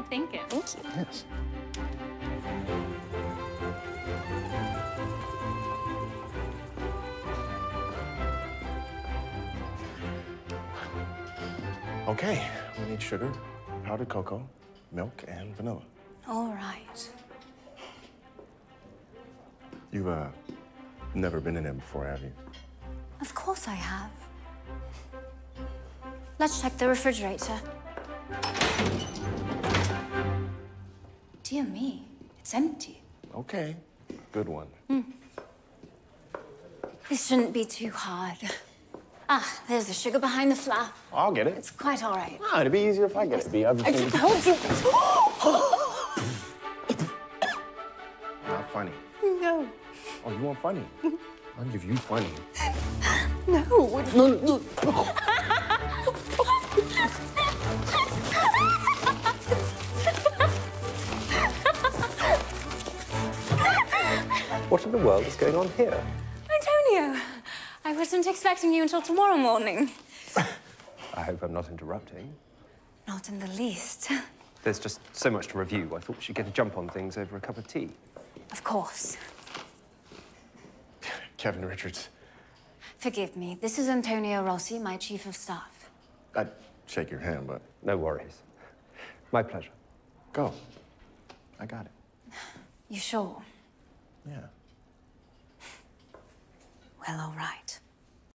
Good thinking. Thank you. Yes. Okay, we need sugar, powdered cocoa, milk, and vanilla. All right. You've uh, never been in there before, have you? Of course I have. Let's check the refrigerator. Dear me, it's empty. Okay, good one. This shouldn't be too hard. Ah, there's the sugar behind the flour. I'll get it. It's quite all right. Ah, it'd be easier if I get it. Be other I things. told you. Not funny. no, Oh, you want funny? I'll give you funny. No. no. What in the world is going on here? Antonio, I wasn't expecting you until tomorrow morning. I hope I'm not interrupting. Not in the least. There's just so much to review. I thought we should get a jump on things over a cup of tea. Of course. Kevin Richards. Forgive me. This is Antonio Rossi, my chief of staff. I'd shake your hand, but No worries. My pleasure. go. I got it. You sure? Yeah. Well, all right.